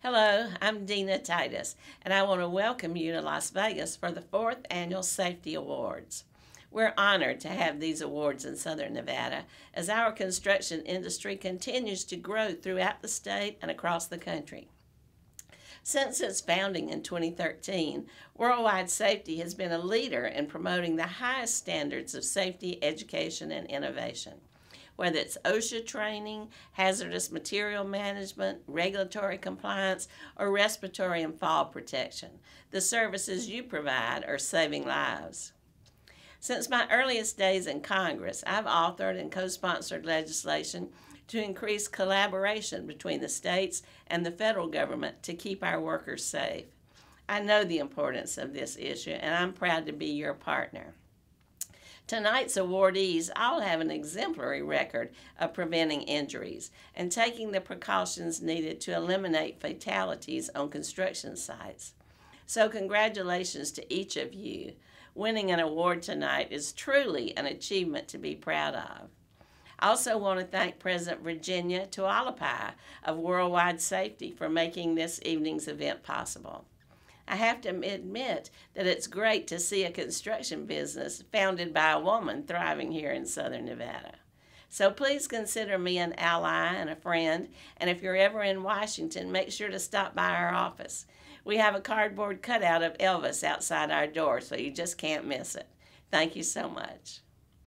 Hello, I'm Dina Titus, and I want to welcome you to Las Vegas for the fourth annual Safety Awards. We're honored to have these awards in Southern Nevada as our construction industry continues to grow throughout the state and across the country. Since its founding in 2013, Worldwide Safety has been a leader in promoting the highest standards of safety, education, and innovation whether it's OSHA training, hazardous material management, regulatory compliance, or respiratory and fall protection. The services you provide are saving lives. Since my earliest days in Congress, I've authored and co sponsored legislation to increase collaboration between the states and the federal government to keep our workers safe. I know the importance of this issue, and I'm proud to be your partner. Tonight's awardees all have an exemplary record of preventing injuries and taking the precautions needed to eliminate fatalities on construction sites. So, congratulations to each of you. Winning an award tonight is truly an achievement to be proud of. I also want to thank President Virginia Tualapai of Worldwide Safety for making this evening's event possible. I have to admit that it's great to see a construction business founded by a woman thriving here in southern Nevada. So please consider me an ally and a friend, and if you're ever in Washington, make sure to stop by our office. We have a cardboard cutout of Elvis outside our door, so you just can't miss it. Thank you so much.